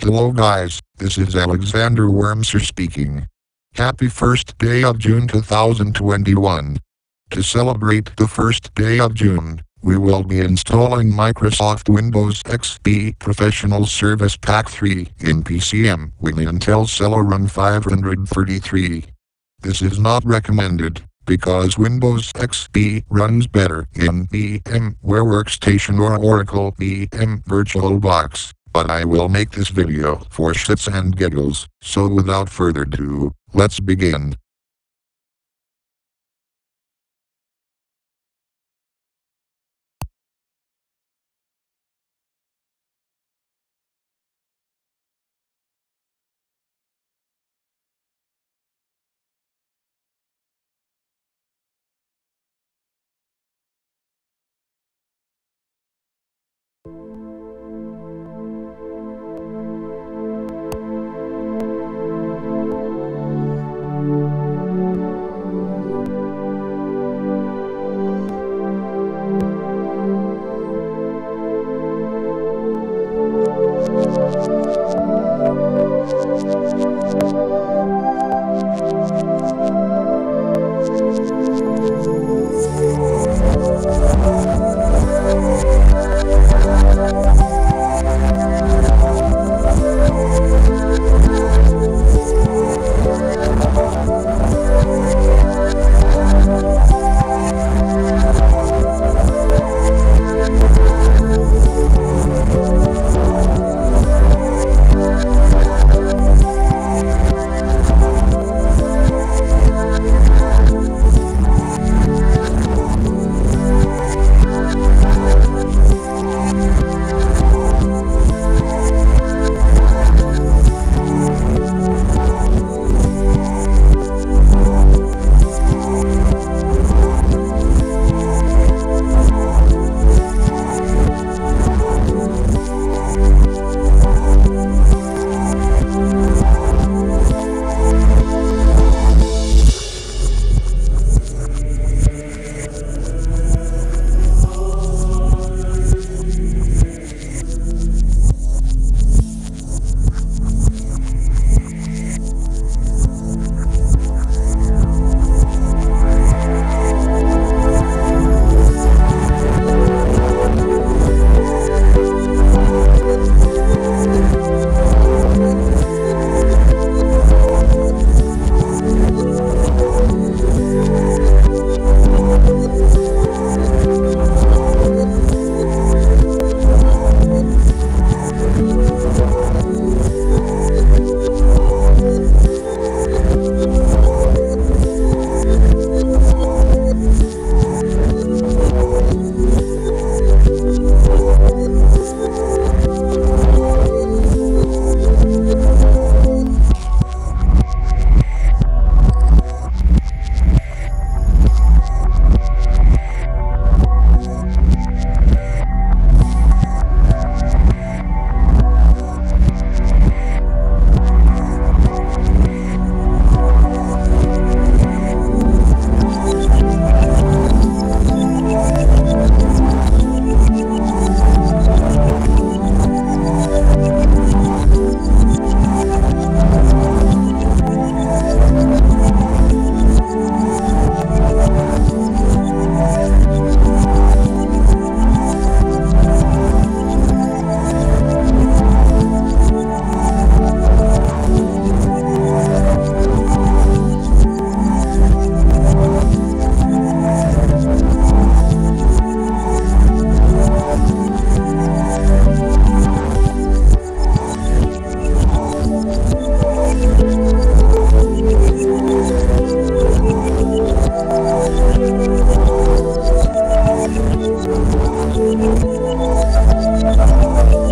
Hello guys, this is Alexander Wurmser speaking. Happy first day of June 2021. To celebrate the first day of June, we will be installing Microsoft Windows XP Professional Service Pack 3 in PCem with Intel Celeron 533. This is not recommended because Windows XP runs better in VMware Workstation or Oracle VM VirtualBox but I will make this video for shits and giggles, so without further ado, let's begin. Thank you.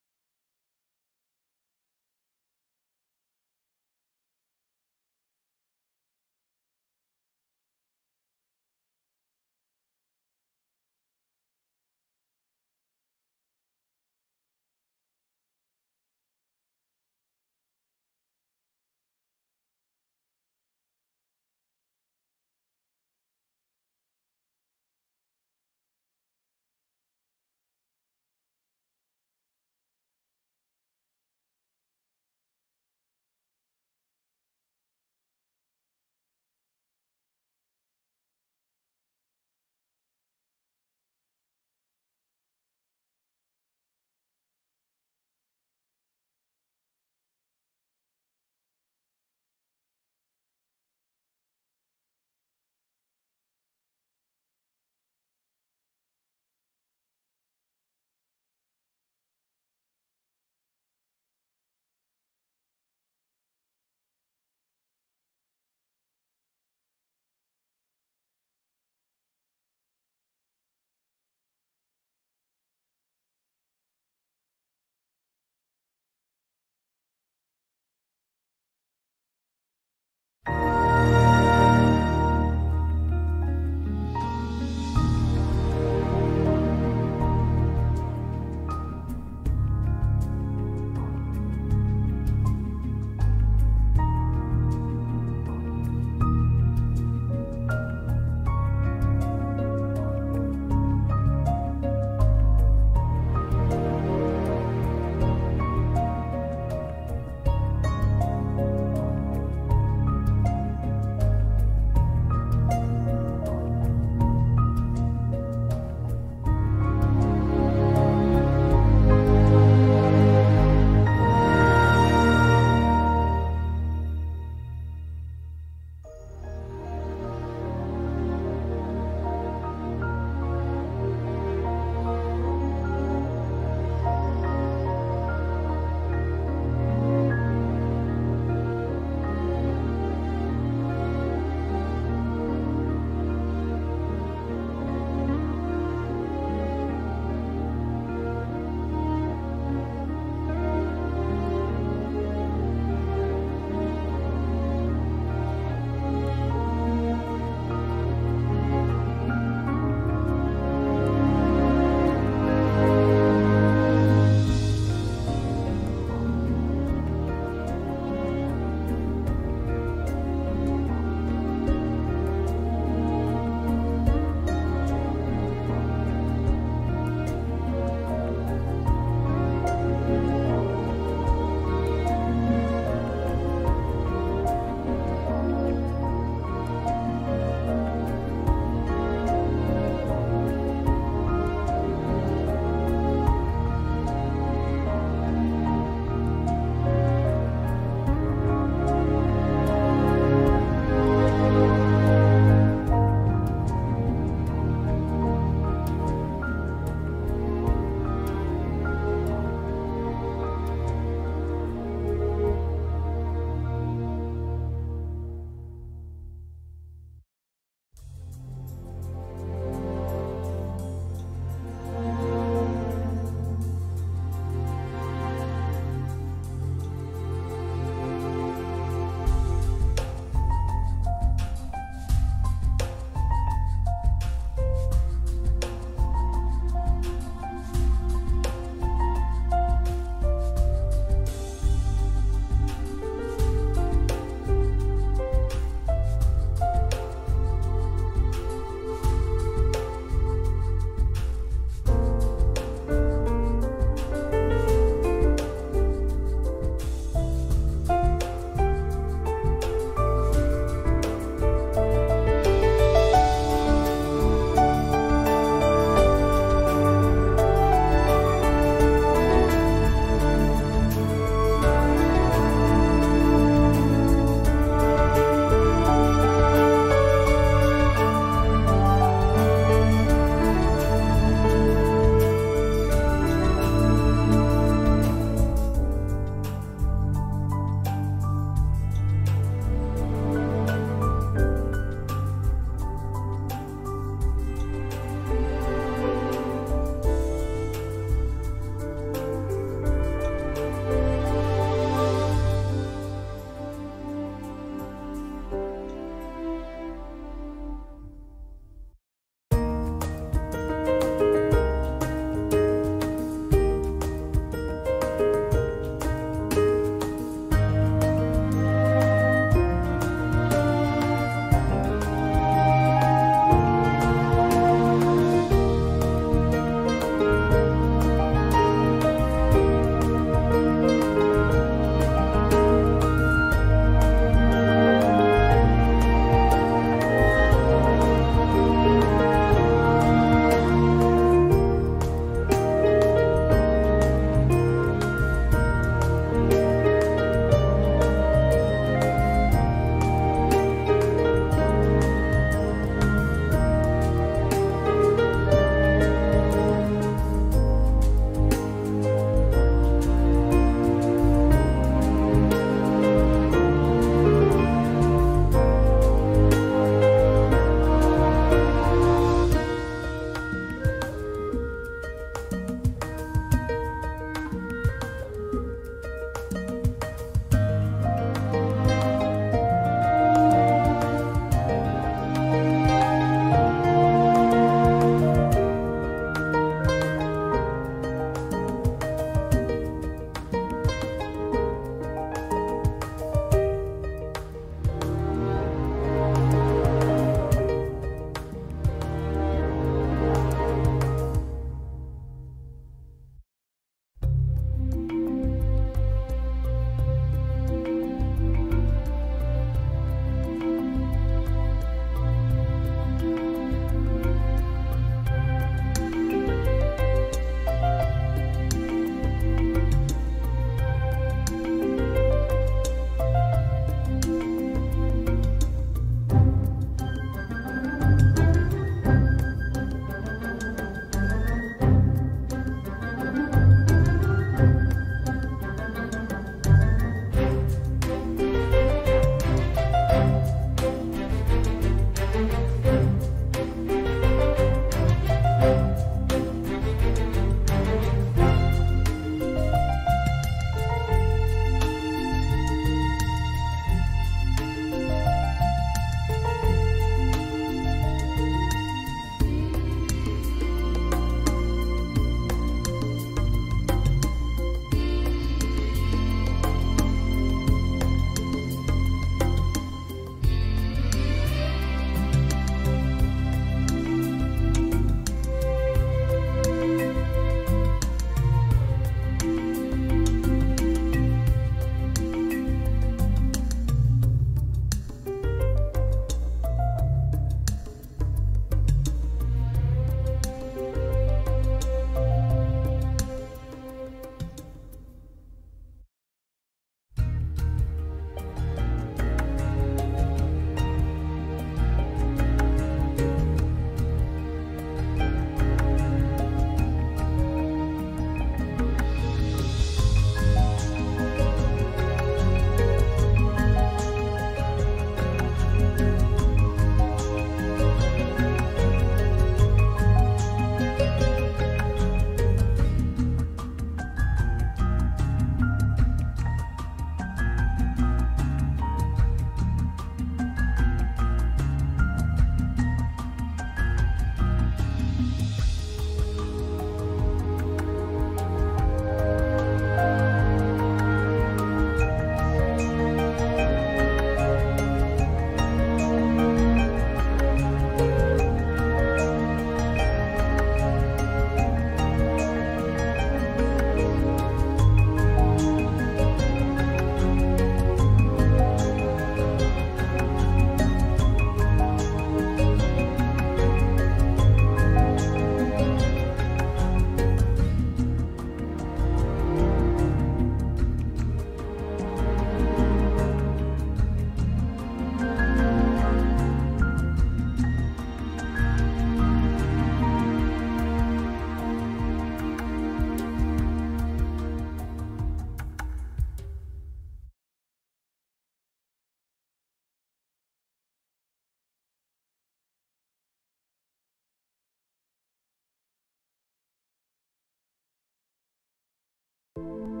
Thank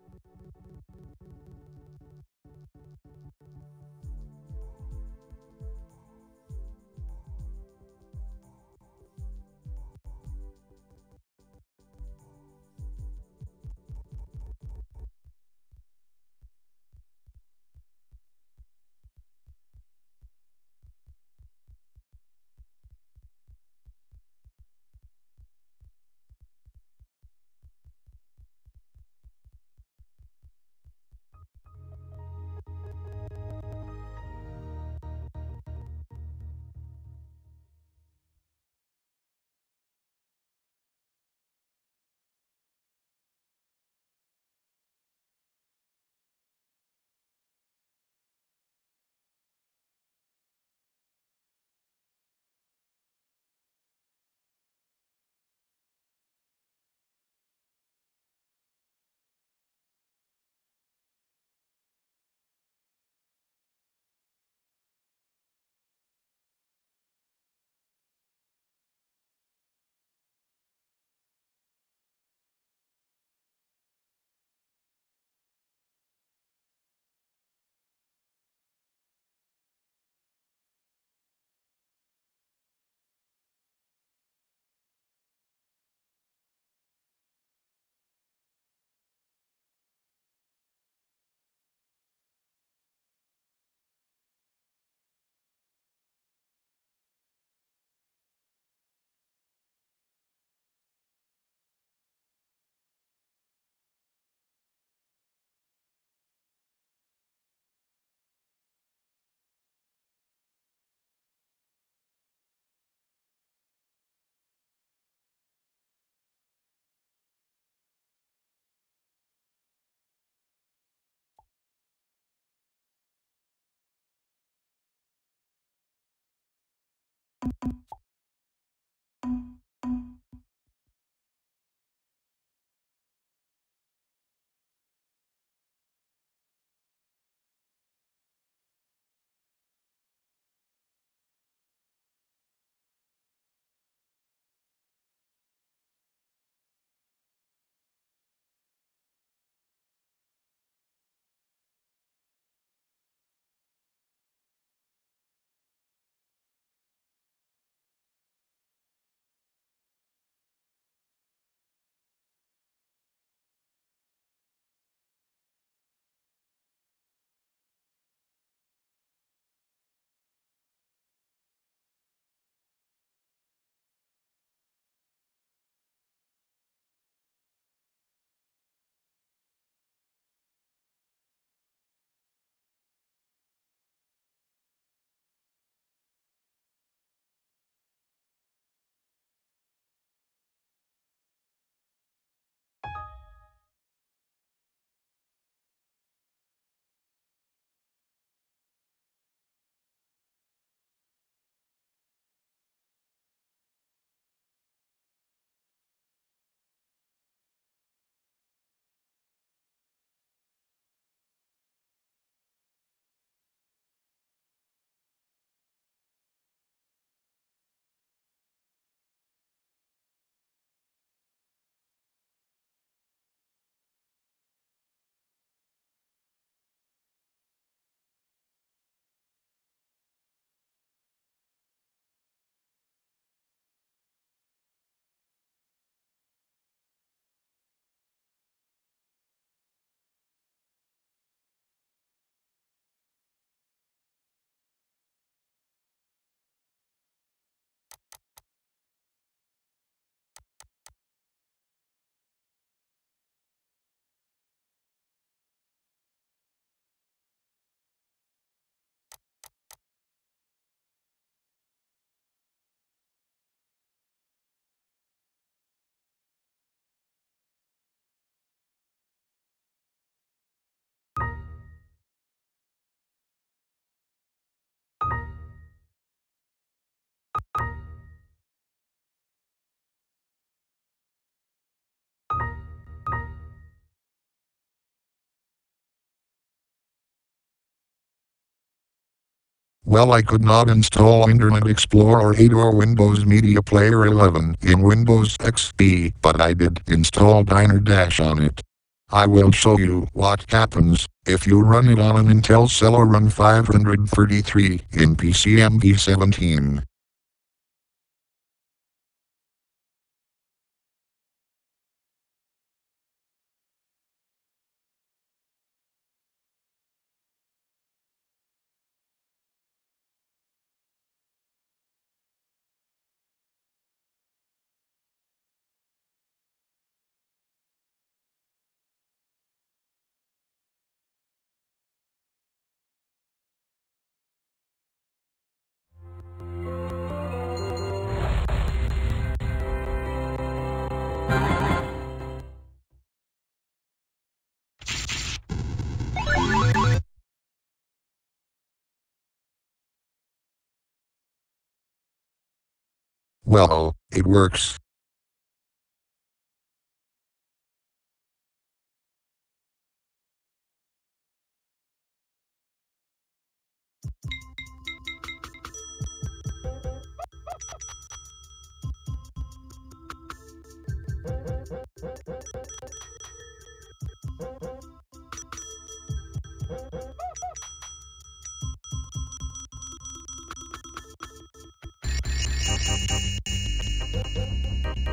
Thank you. Well I could not install Internet Explorer 8 or Windows Media Player 11 in Windows XP, but I did install Diner Dash on it. I will show you what happens if you run it on an Intel Celeron 533 in PCem 17. Well, it works.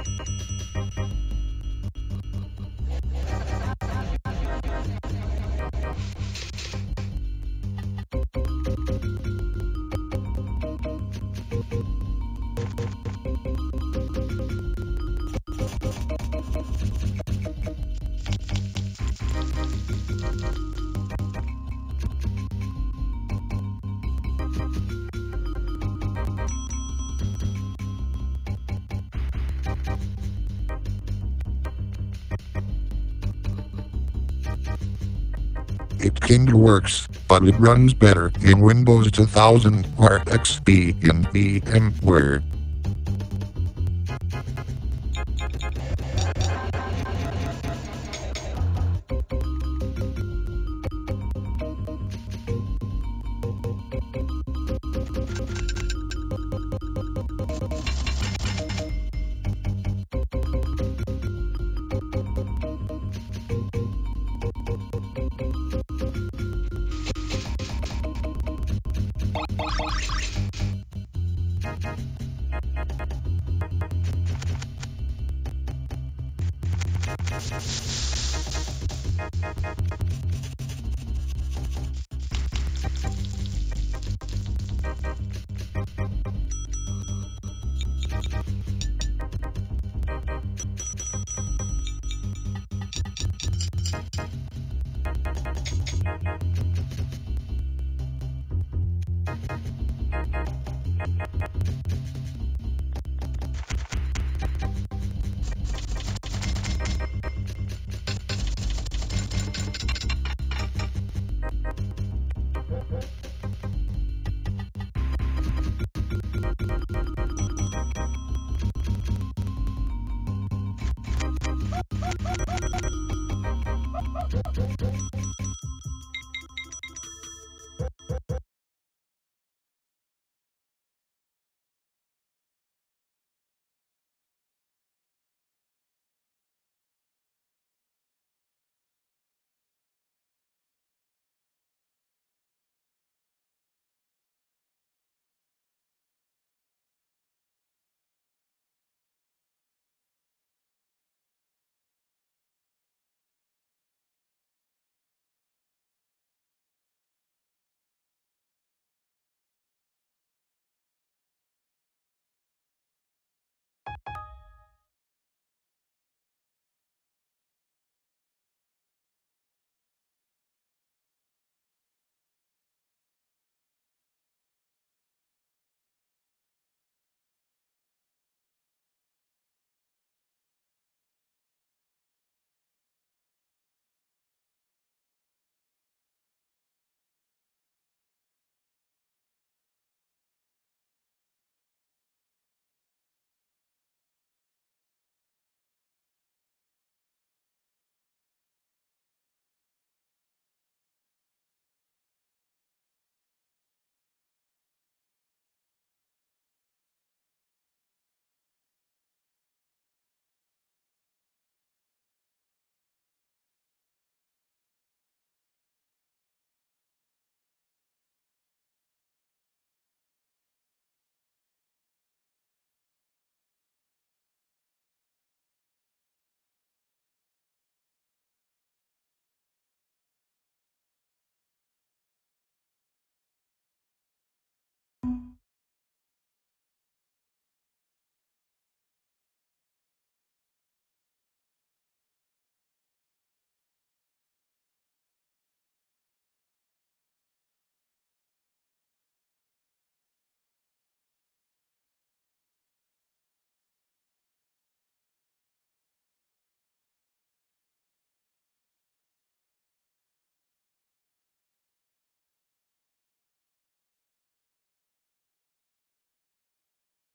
Thank you. Kinda works, but it runs better in Windows 2000 or XP in VMware.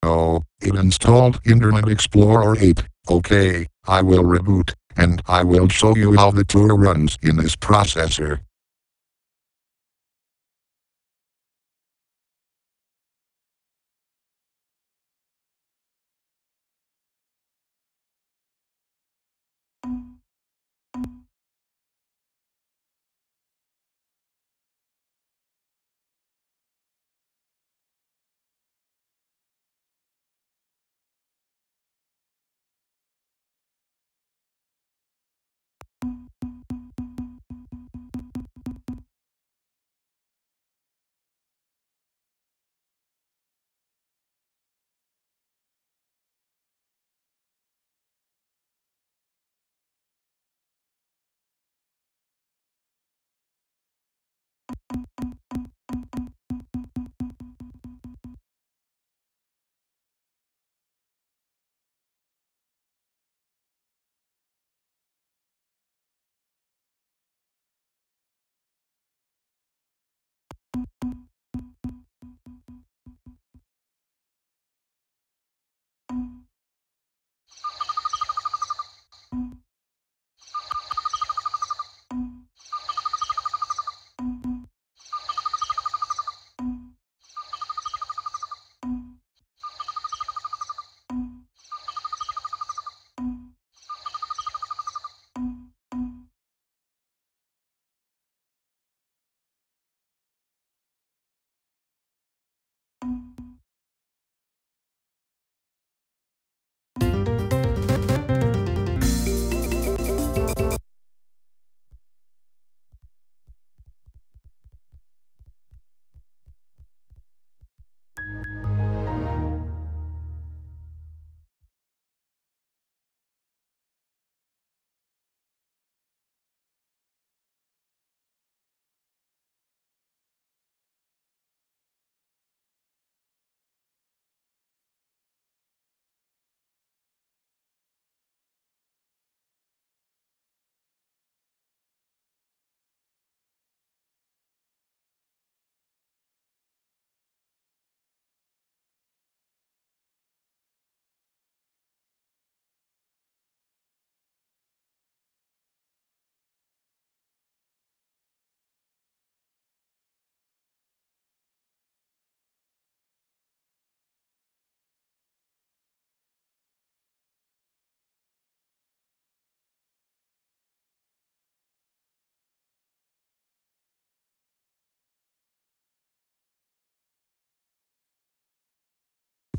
Oh, it installed Internet Explorer 8. Okay, I will reboot, and I will show you how the tour runs in this processor.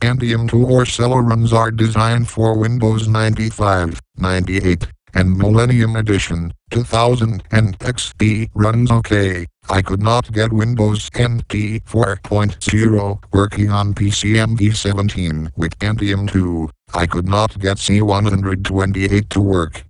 Pentium 2 or Celerons are designed for Windows 95, 98, and Millennium Edition, 2000 and XP runs okay. I could not get Windows NT 4.0 working on PCem 17 with Pentium 2. I could not get C128 to work.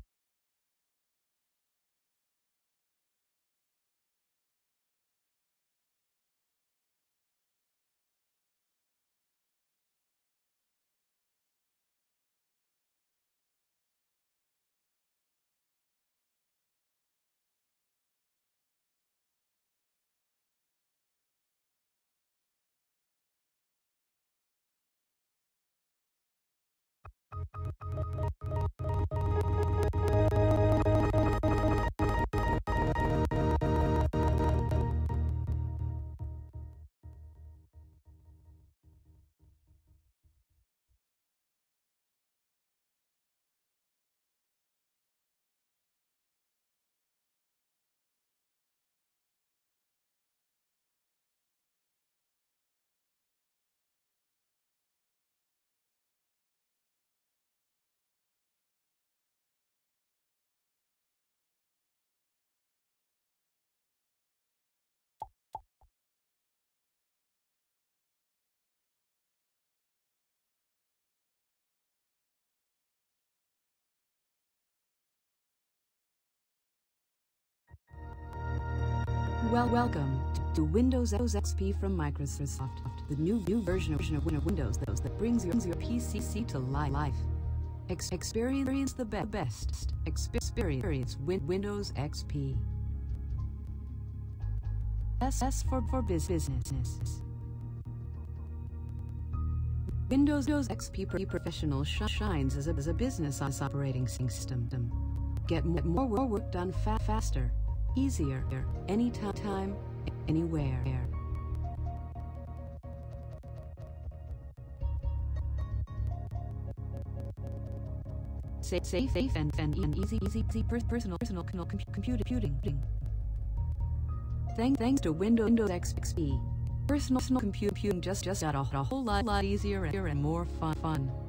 Well, welcome to Windows XP from Microsoft, the new, new version of Windows that brings your, your PC to life. Ex experience the be best. Experience win Windows XP. S, S for, for business. Windows XP Professional shines as a, as a business operating system. Get more work done fa faster, easier, anytime, anywhere. Safe, safe, safe and, and, and easy, easy, easy personal, personal, personal computing. Thank, thanks to Windows, Windows XP, personal computing just, just got a, a whole lot, lot easier and more fun. fun.